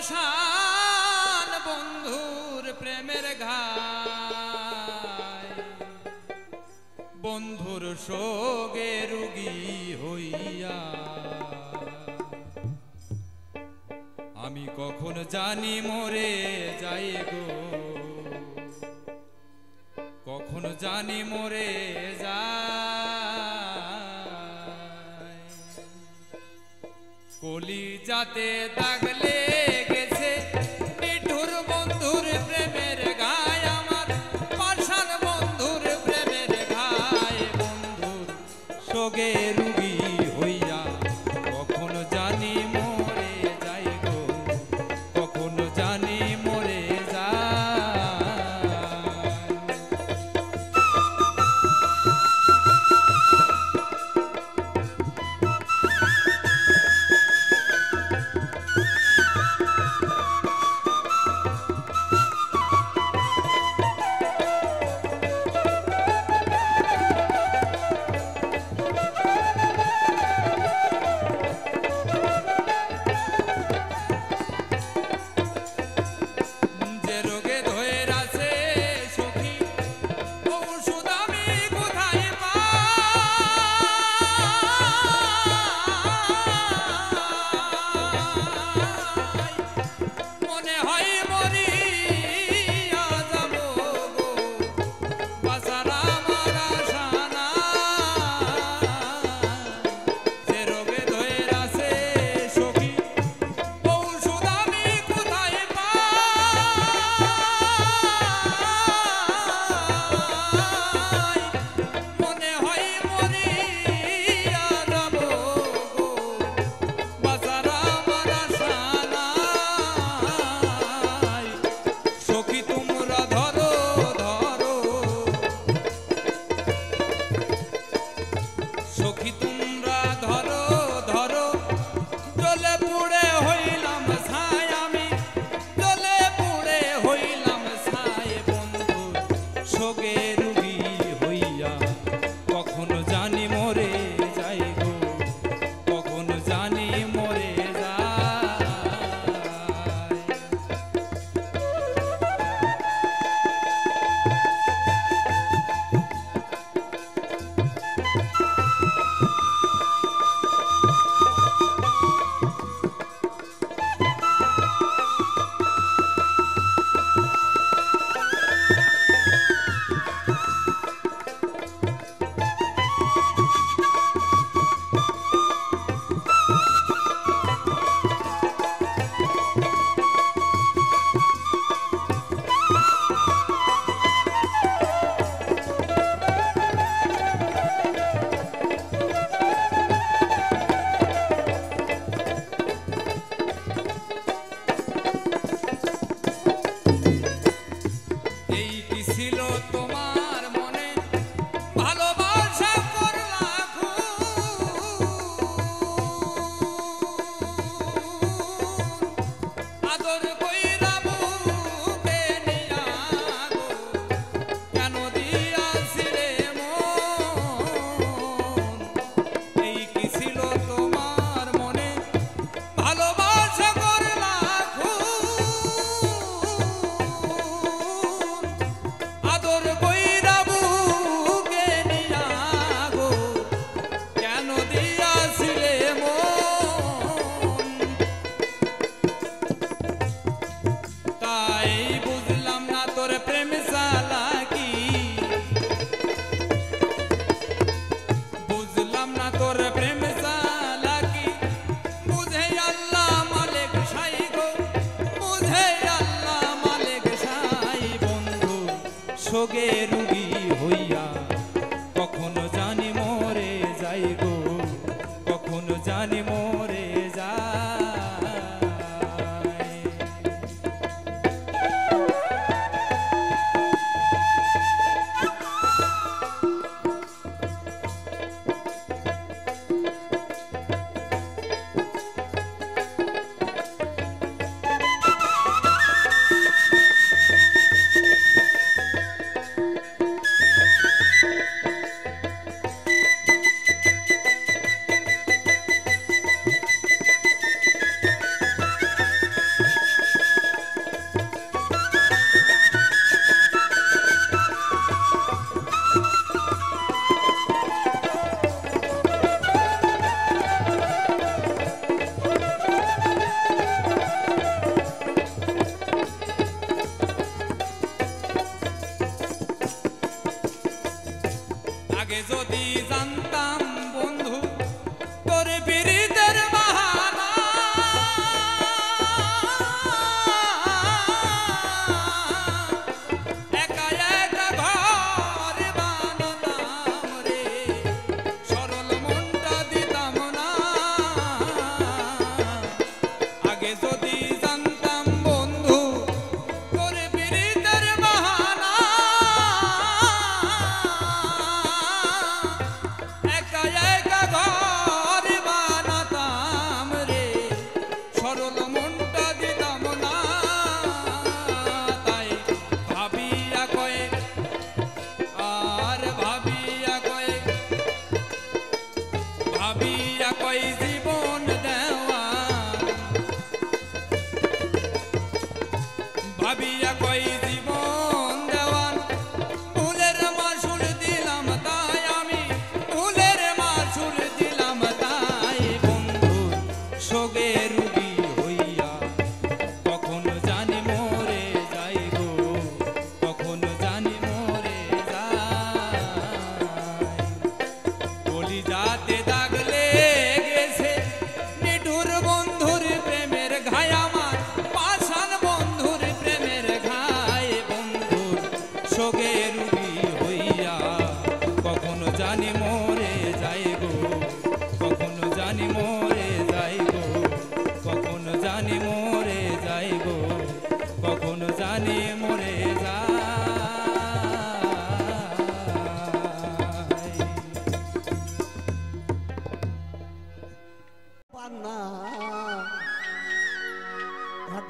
বসান বন্ধুর প্রেমের ঘায় বন্ধুর সোগে রুগী হইয়া। আমি কখন জানি মরে যাই গো। কখন জানি মরে যায় কলি যাতে দাগলে get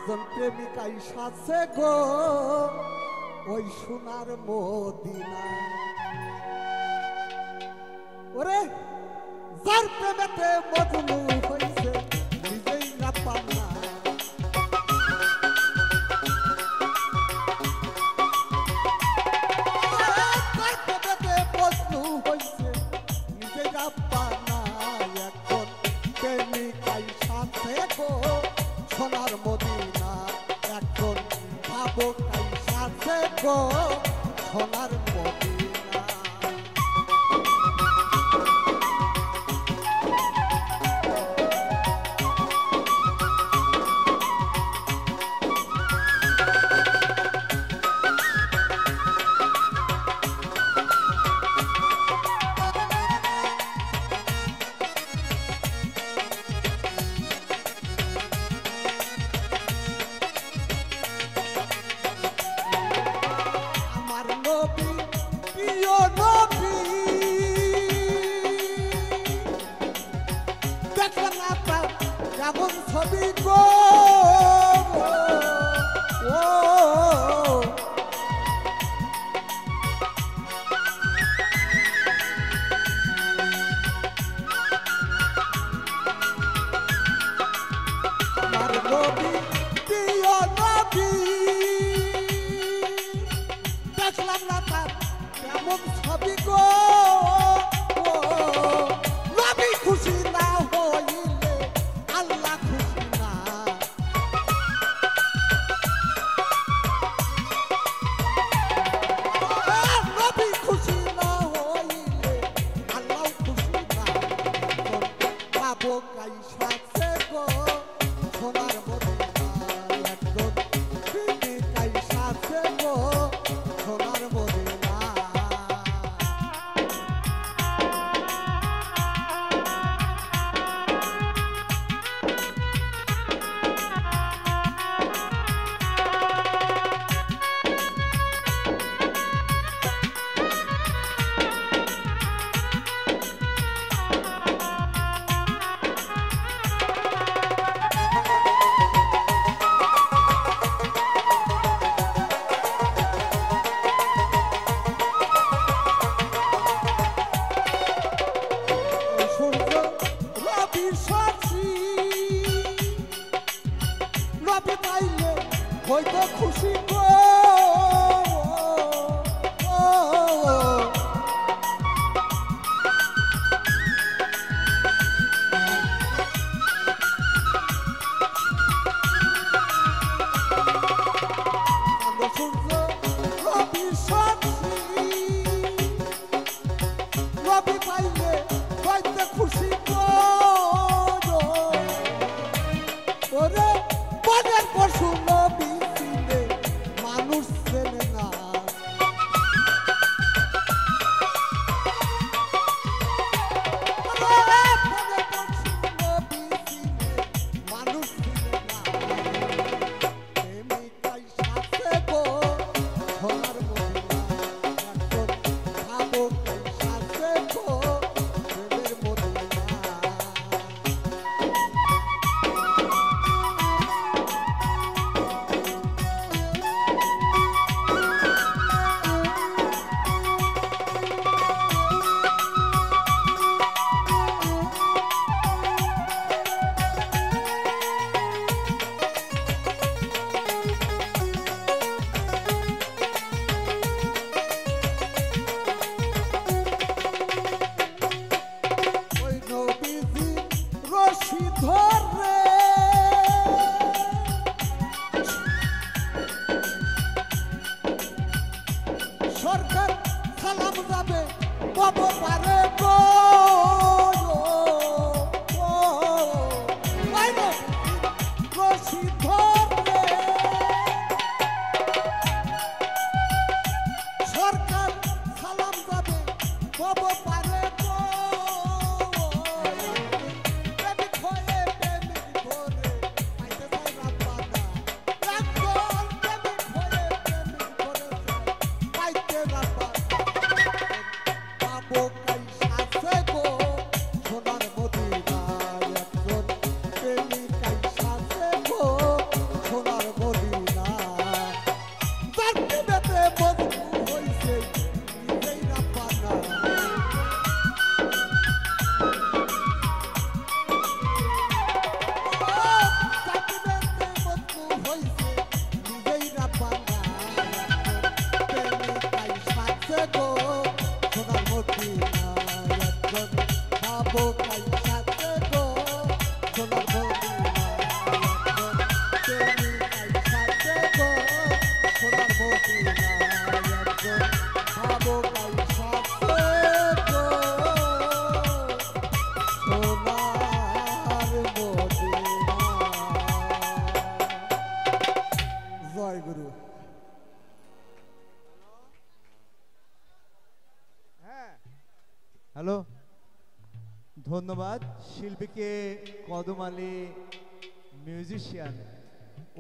একজন প্রেমিকাই সাথে গো ওই সোনার মদিনা। ওরে যার প্রেমেতে মজনু হয়ে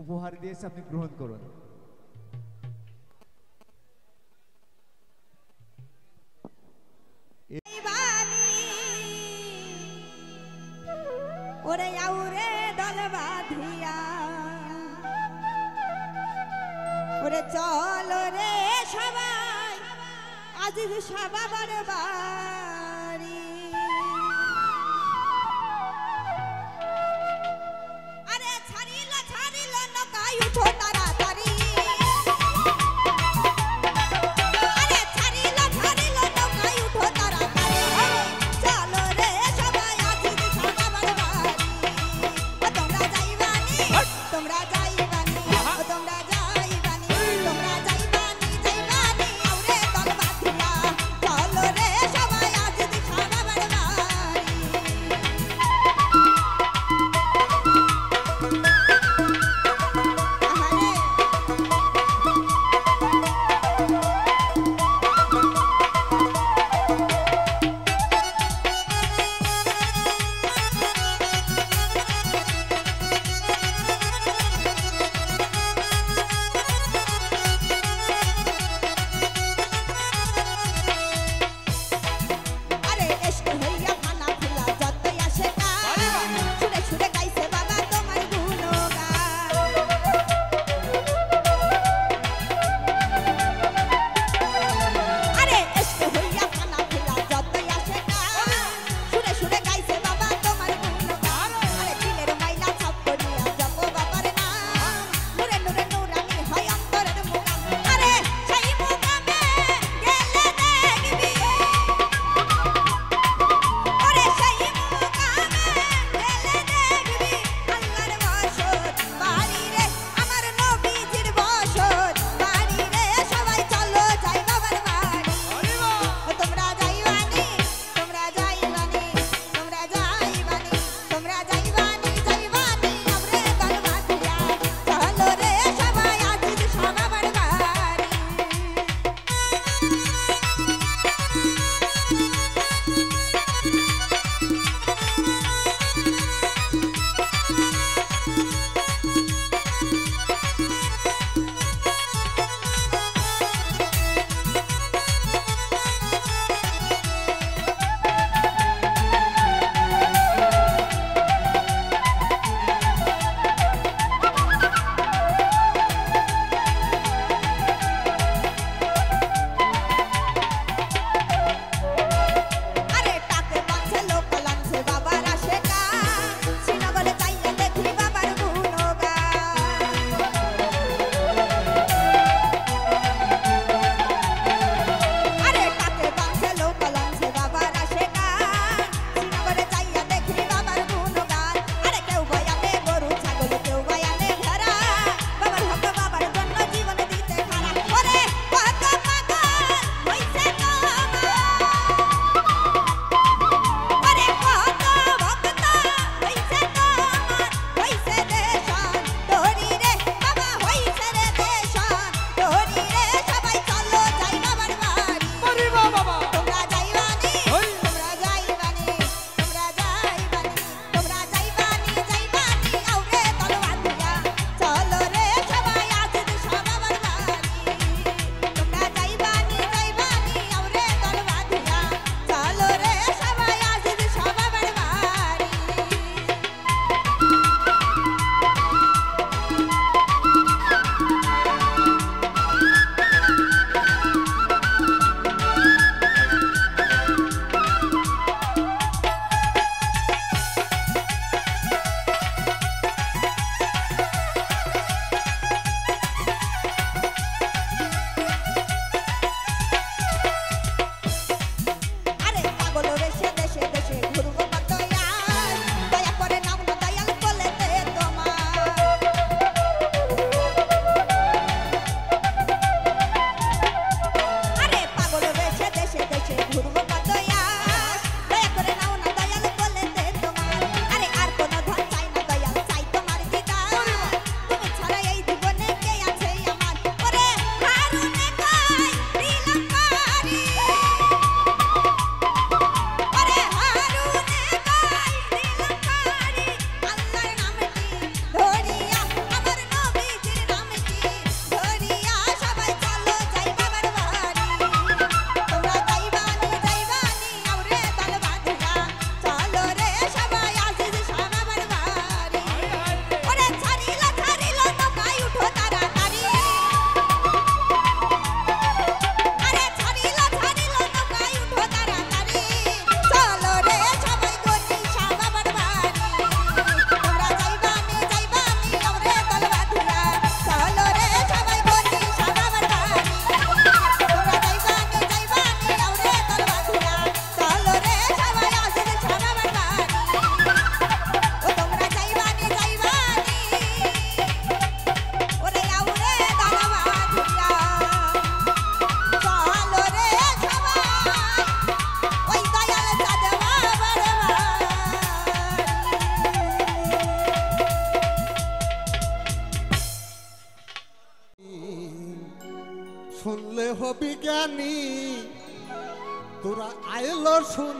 উপহার দিয়েছে আপনি গ্রহণ করুন। ওরে আউরে ওরে চল রে সবাই আজ সাবা বারবার 哎呦！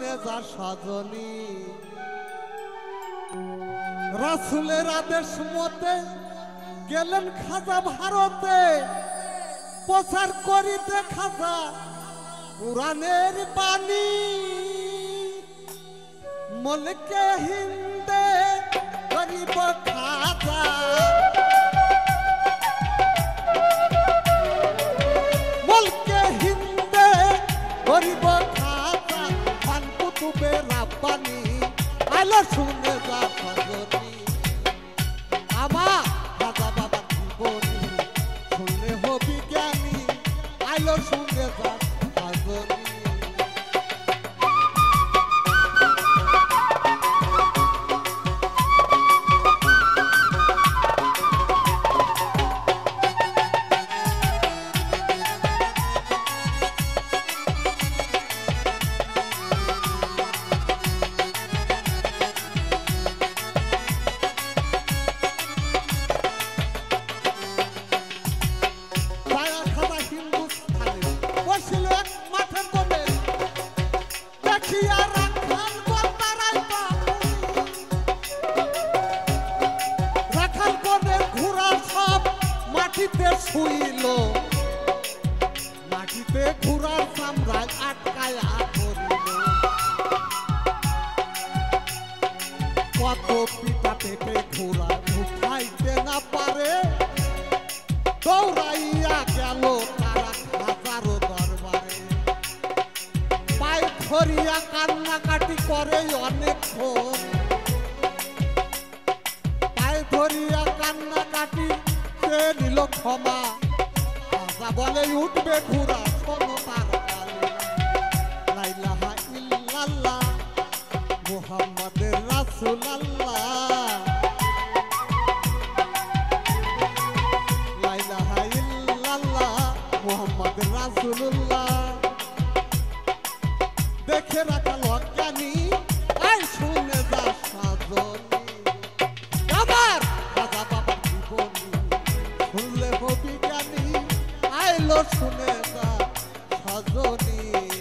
জীবনে যা সাজনি। রাসুলের আদেশ মতে গেলেন খাজা ভারতে। প্রচার করিতে খাজা পুরাণের বাণী। মলকে হিন্দে গরিব খাজা। বলে শুনে যা সজনী আমার দাদা বাবা জীবনী। শুনলে হবি জ্ঞানী আইলো শুনে যা सोनी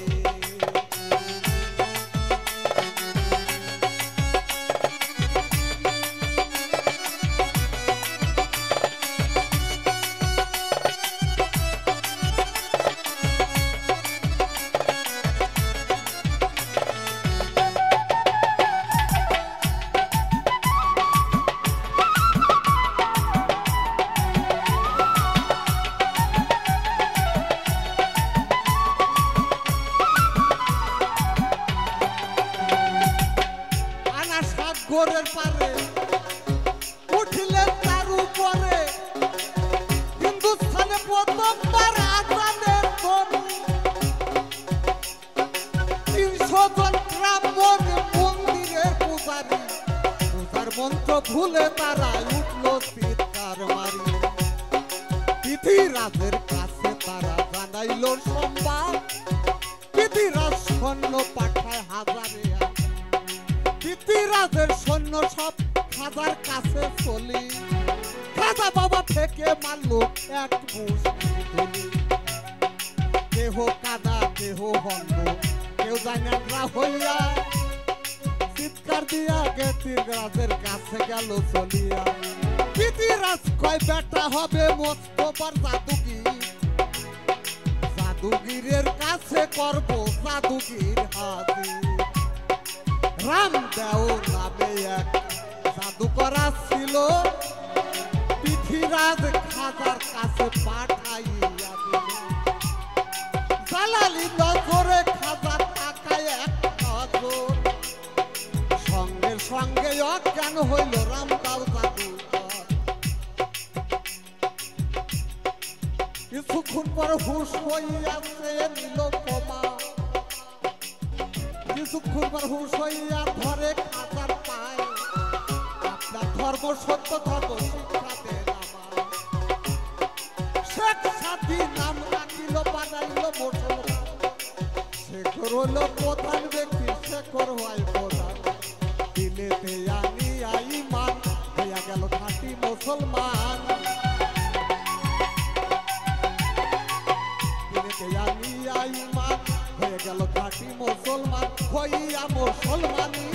মুসলমান হইয়া মুসলমানি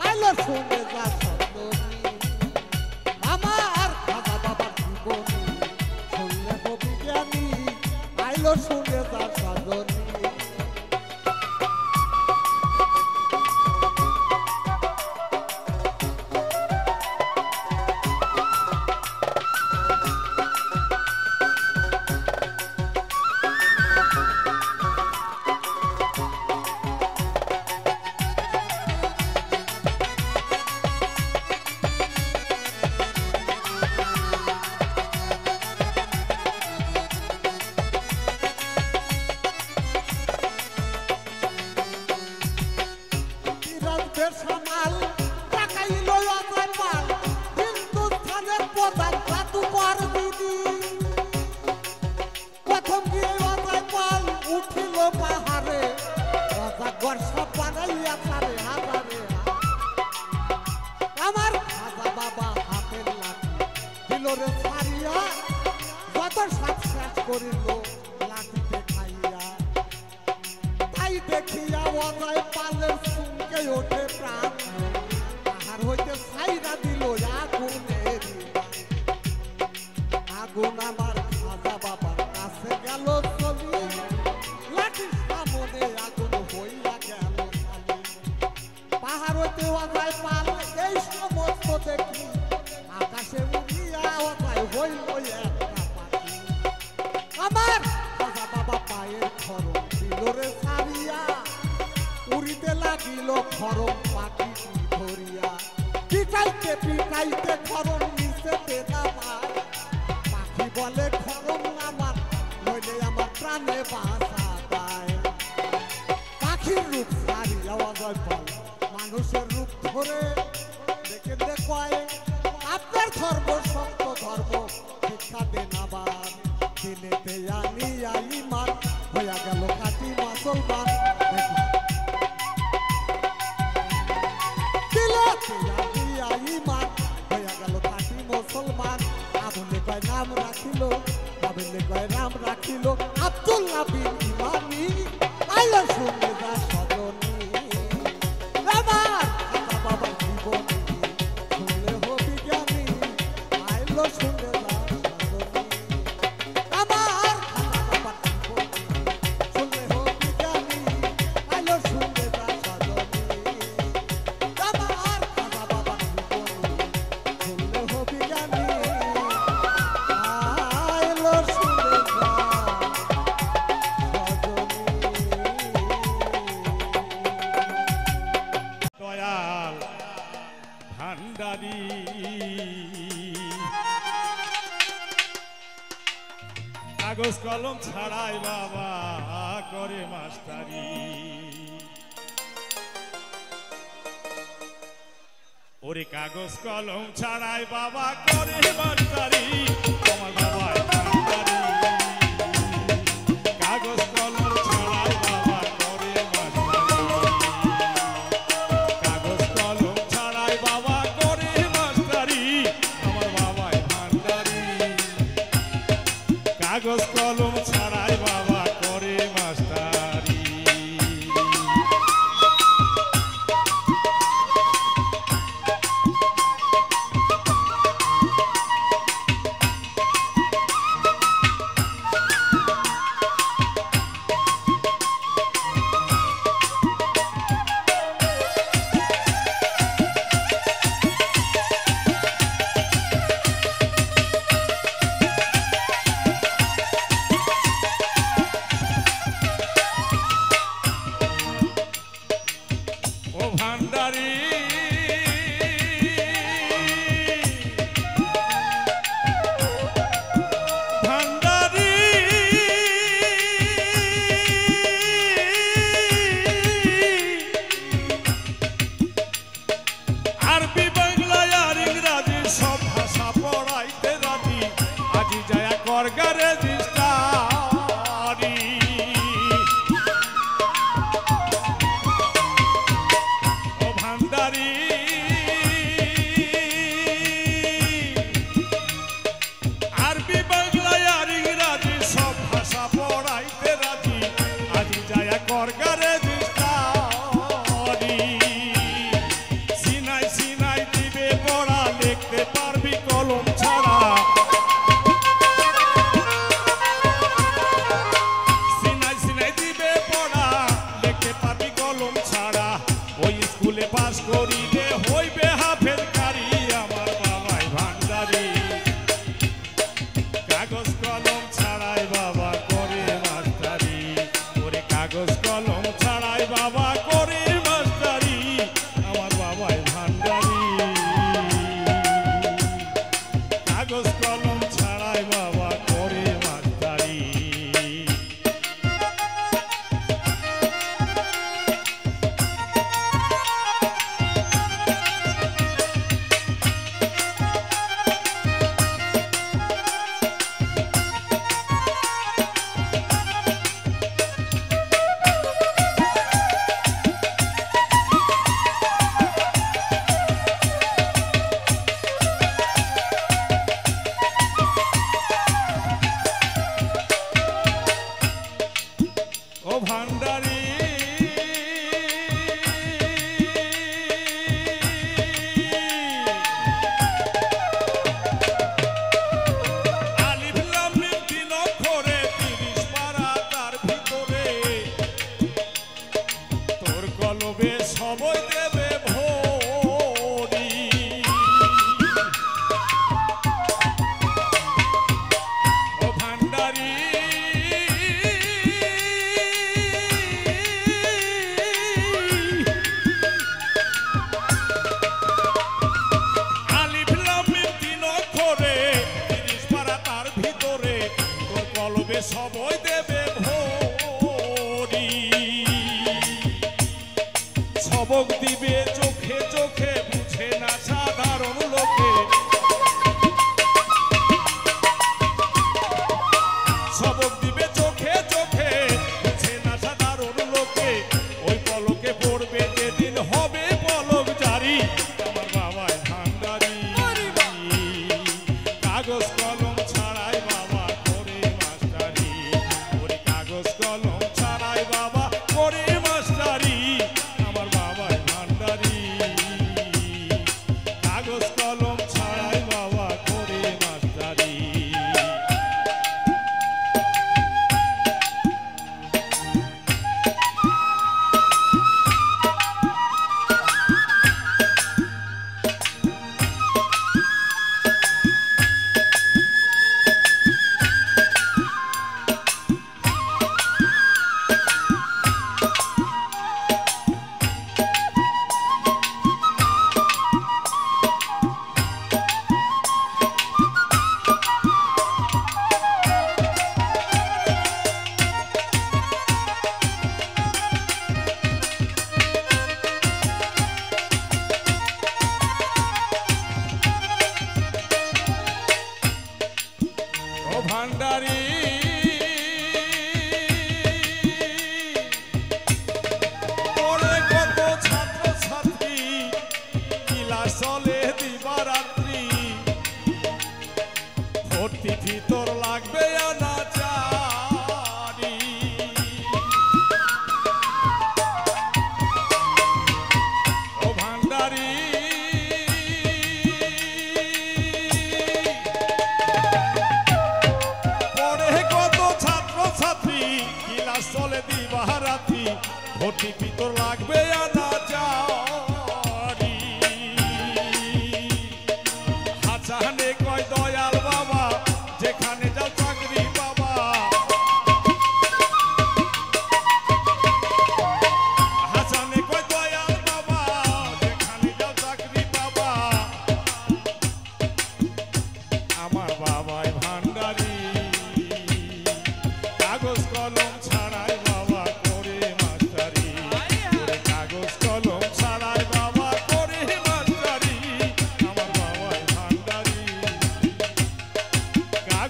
আইলার শুনে মুসলমান আগুনে কয় নাম রাখিল বাবেলে কয় নাম রাখিল। আব্দুল নাবিন ইমামি আইলা শুনে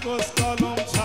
Because Colum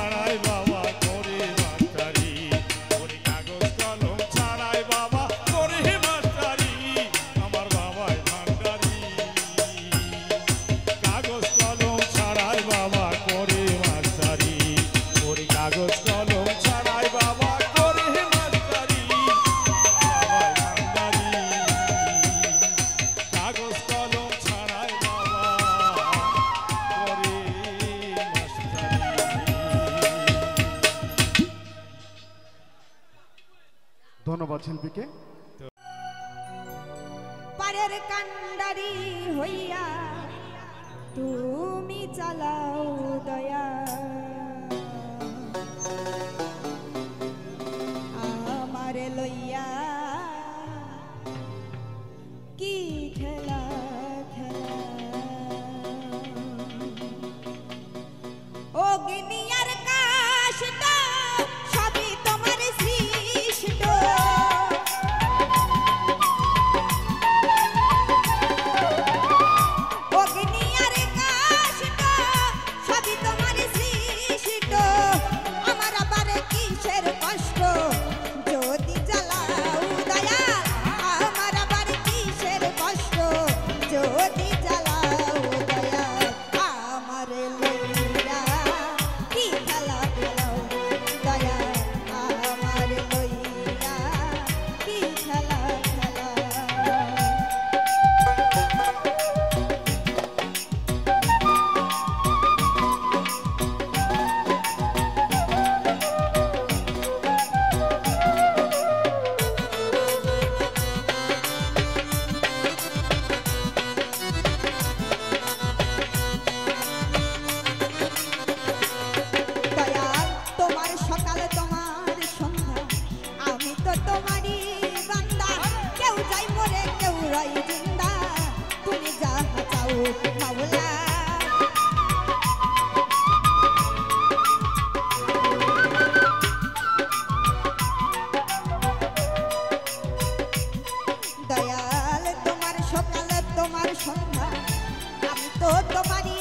আমি তো তোমারই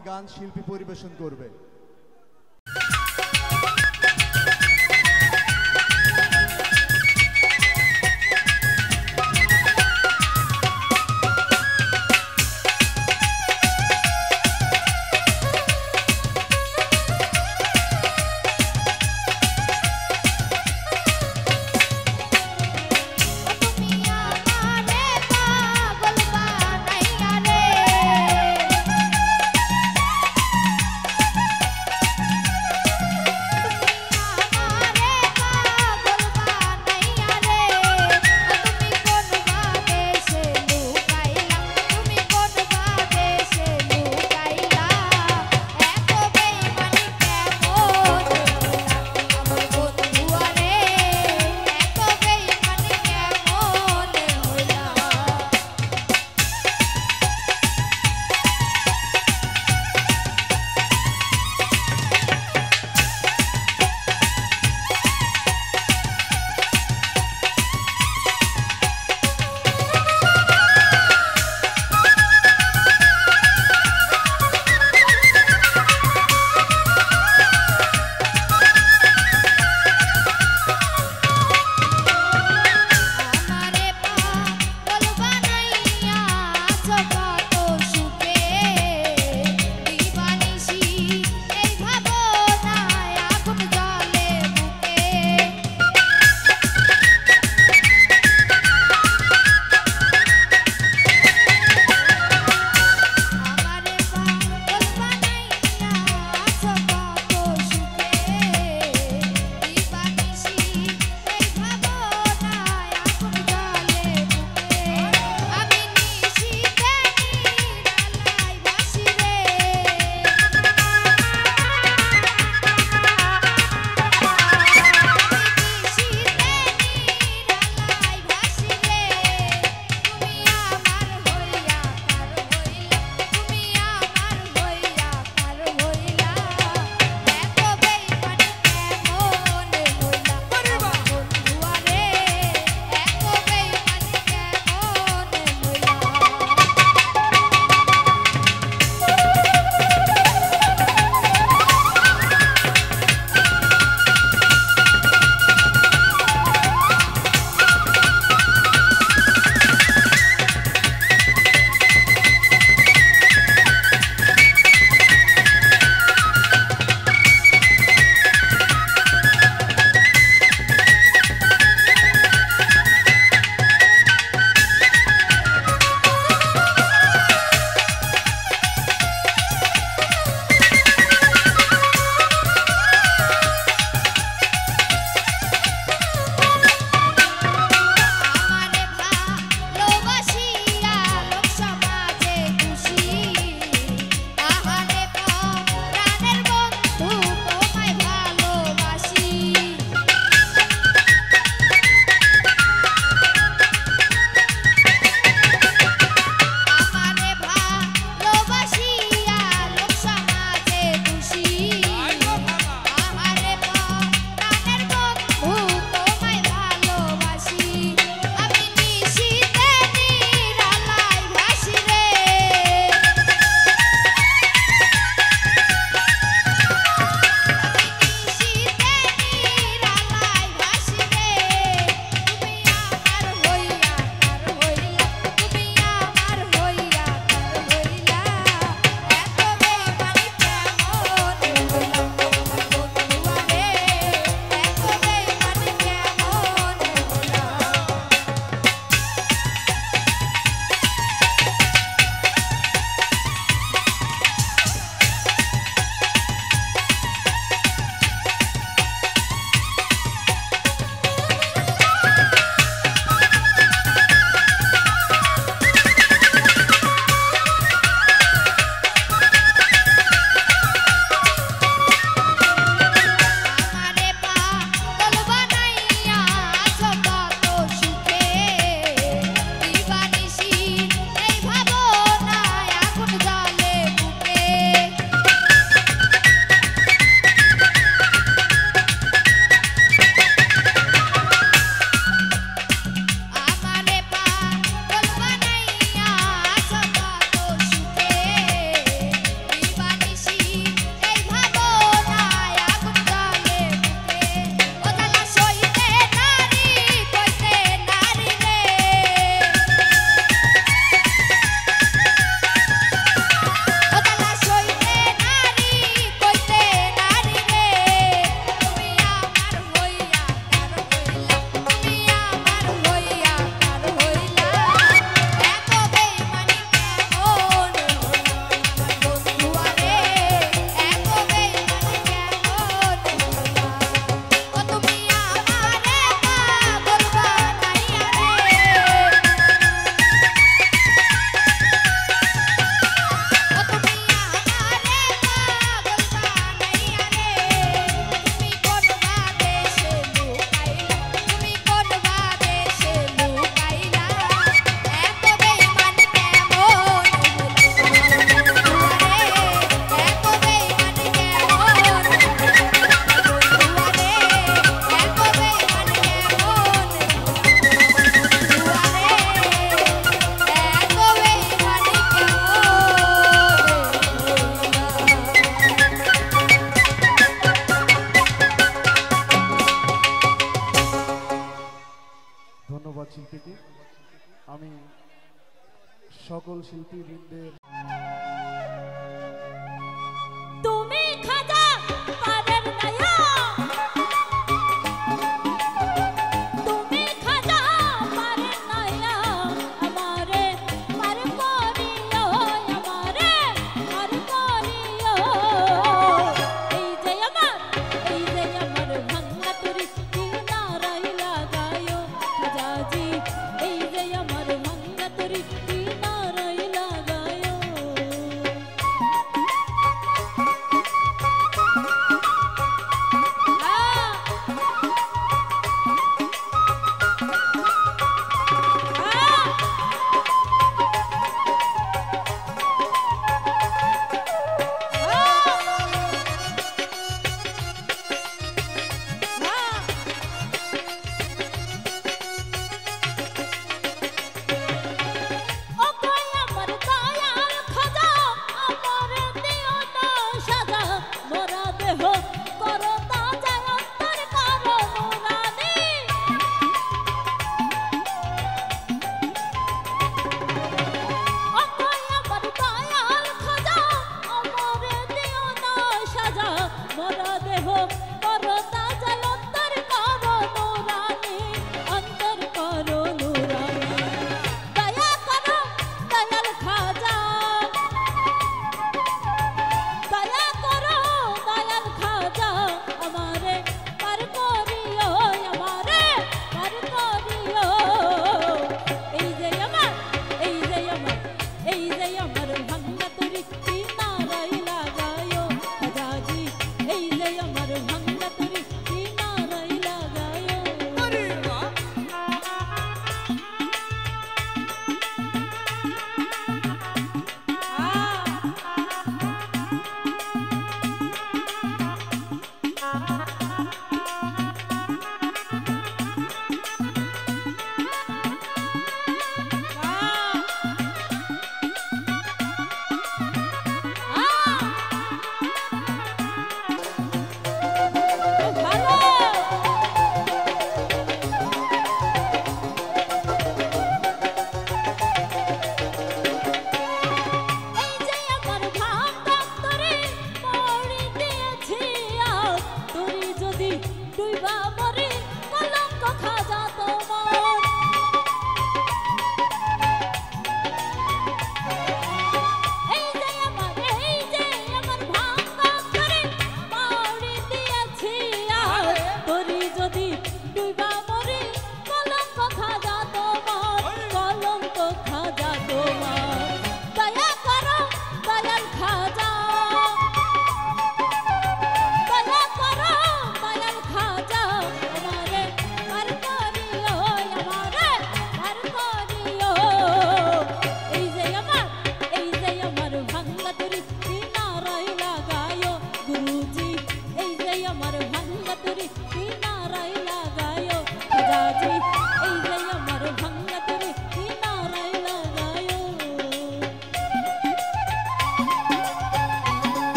গান শিল্পী পরিবেশন করবে।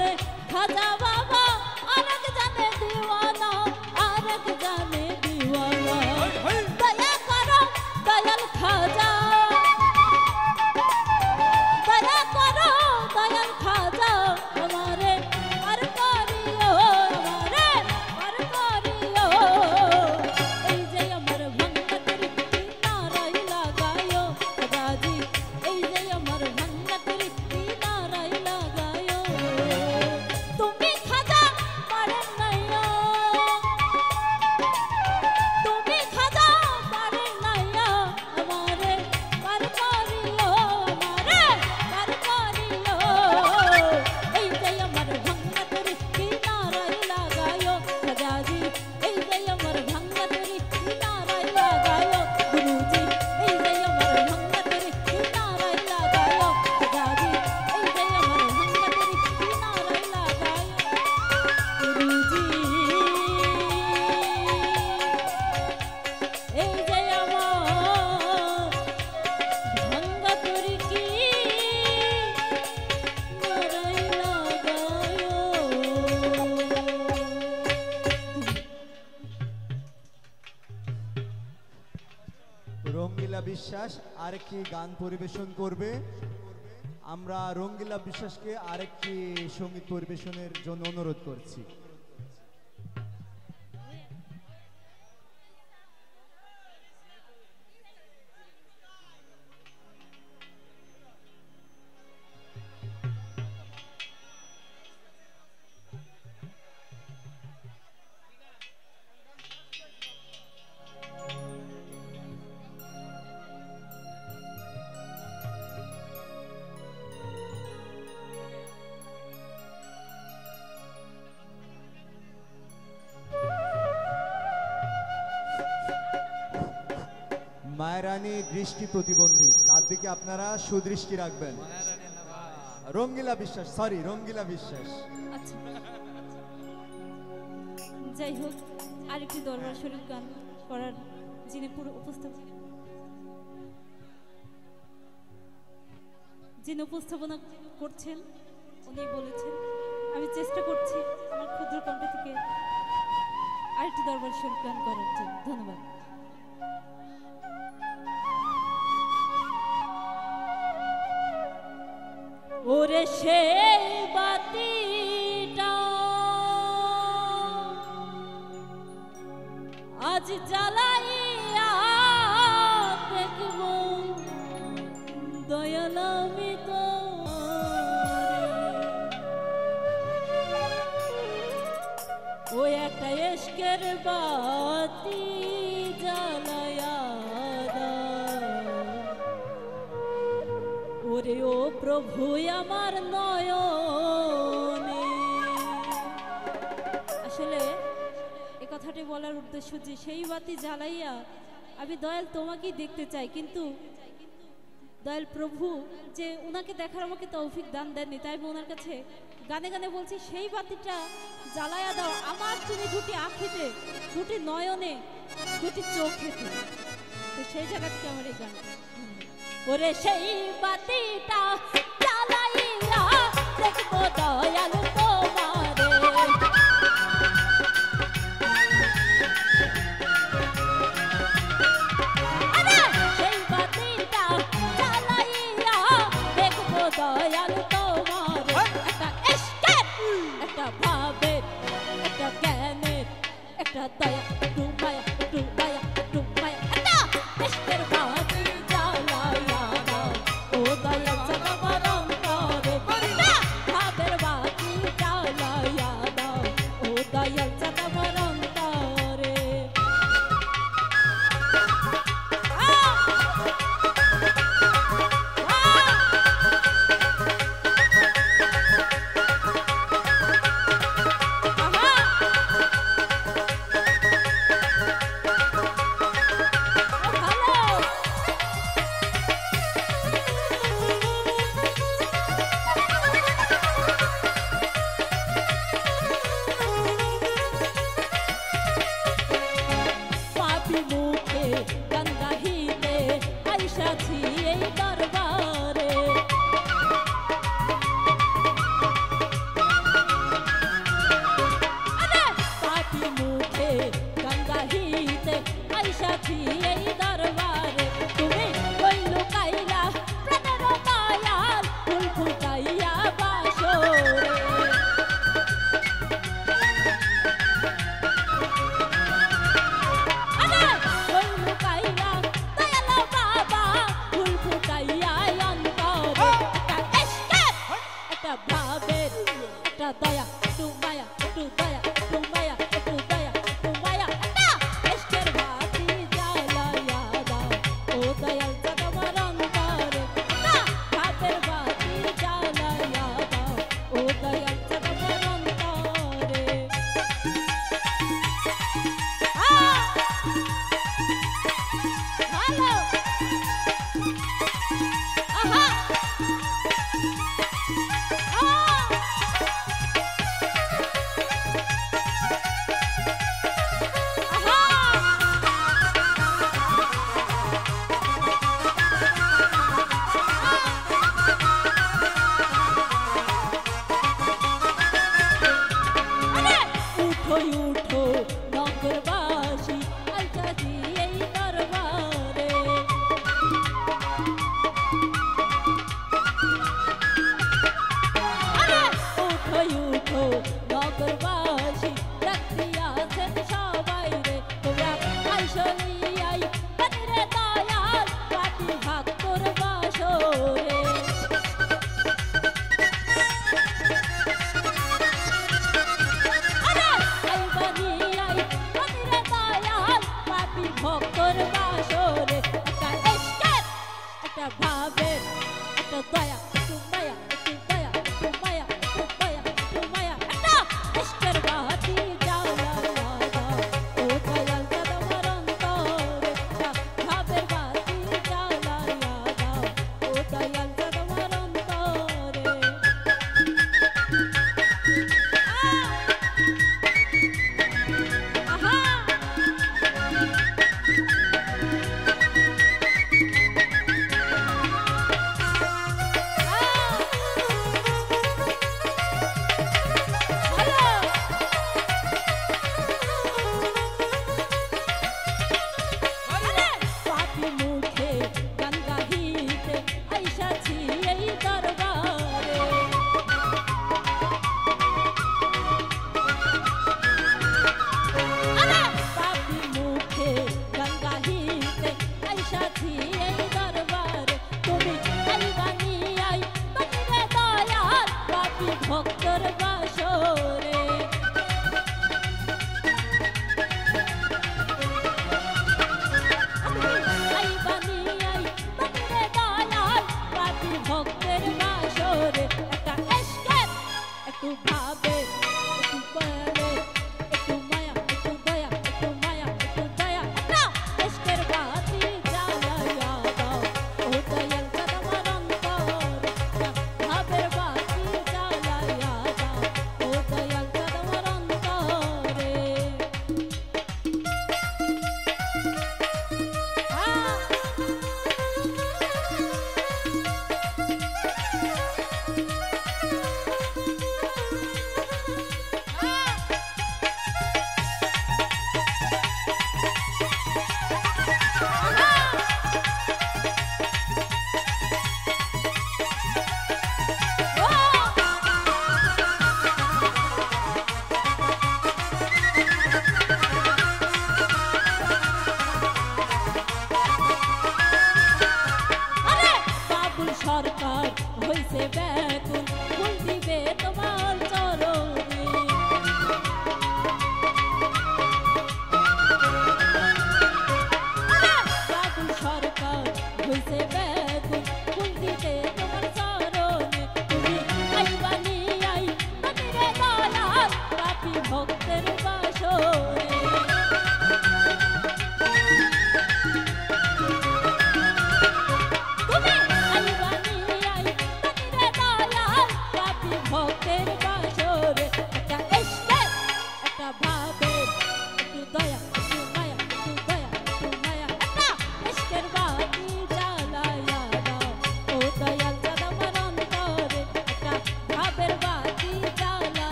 এক জানে খাজা বাবা আরেক জানে দিওয়ানা আরেক জানে দিওয়ানা দয়া করো দয়াল বিশ্বাসকে আরেকটি সংগীত পরিবেশনের জন্য অনুরোধ করছি। দৃষ্টি প্রতিবন্ধী। তার দিকে আপনারা সুদৃষ্টি রাখবেন। রঙ্গিলা বিশ্বাস সরি রঙ্গিলা বিশ্বাস। আচ্ছা। যাই হোক, আরেকটি দরবার শরীফ গান করার যিনি পুরো উপস্থাপন যিনি উপস্থাপনা করছেন, উনি বলেছেন, আমি চেষ্টা করছি আমার ক্ষুদ্র কণ্ঠ থেকে আরেকটি দরবার শরীফ গান করার জন্য। ধন্যবাদ। ওরে বলার সেই বাতি জ্বালাইয়া আমি দয়াল তোমাকেই দেখতে চাই। কিন্তু দয়াল প্রভু, যে ওনাকে দেখার আমাকে তৌফিক দান দেননি, তাই ওনার কাছে গানে গানে বলছি, সেই বাতিটা জ্বালায়া দাও। আমার তুমি দুটি আঁখিতে, দুটি নয়নে, দুটি চোখেতে। তো সেই জায়গা থেকে আমার এই গান। ওরে সেই বাতিটা জ্বালাইয়া দেখব দয়াল মুখে কান্দাহিতে আইসাছি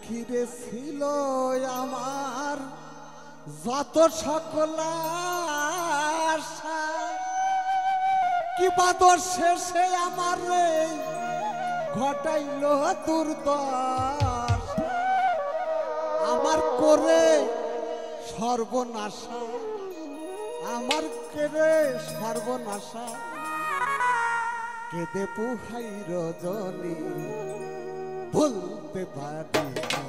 পাখিরে ছিল আমার, যত সকল কি বাদর শেষে আমার রে ঘটাইল দুর্দশ। আমার করে সর্বনাশা, আমার কেড়ে সর্বনাশা। কেঁদে পুহাই রজনী भूलते बात।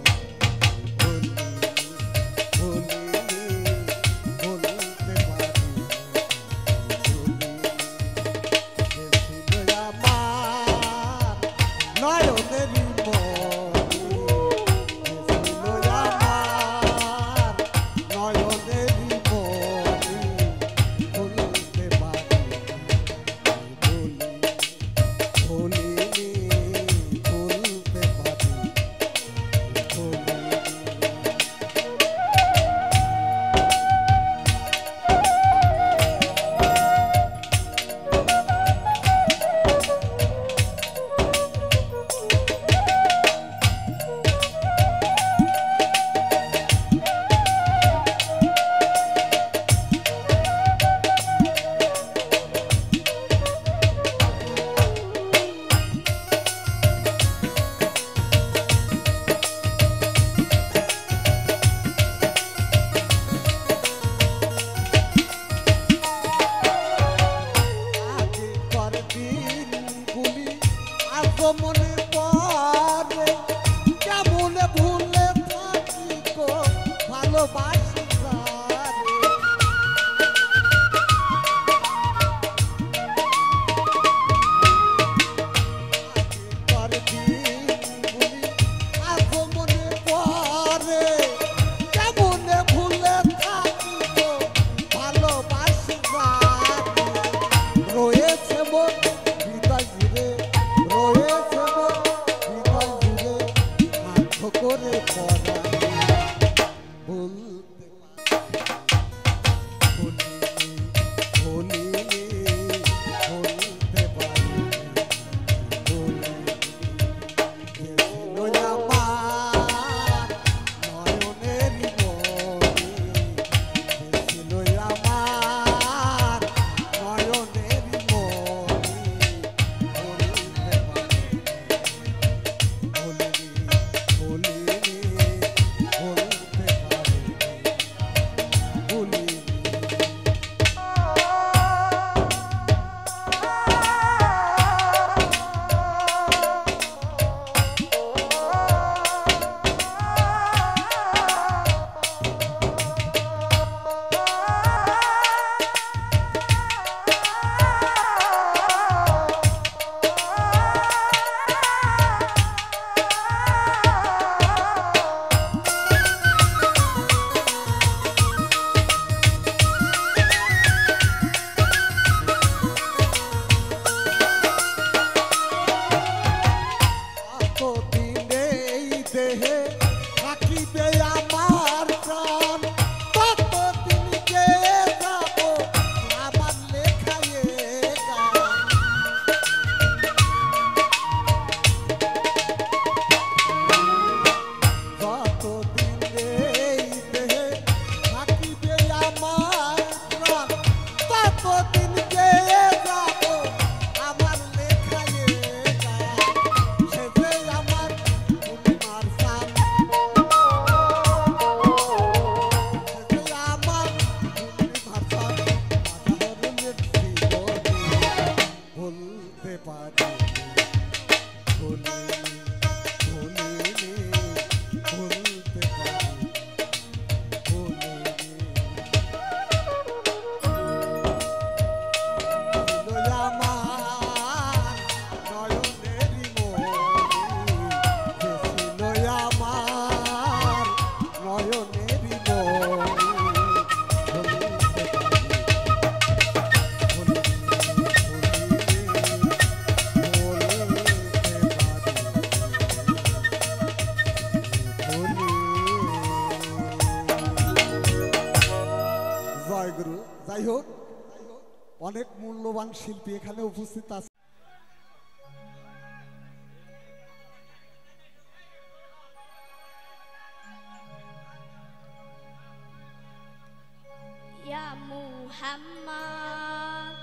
Ya Muhammad,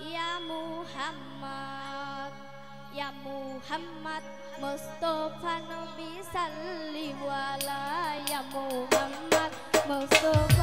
Ya Muhammad, Ya Muhammad Mustafa Nabi Sallim Wala Ya Muhammad Mustafa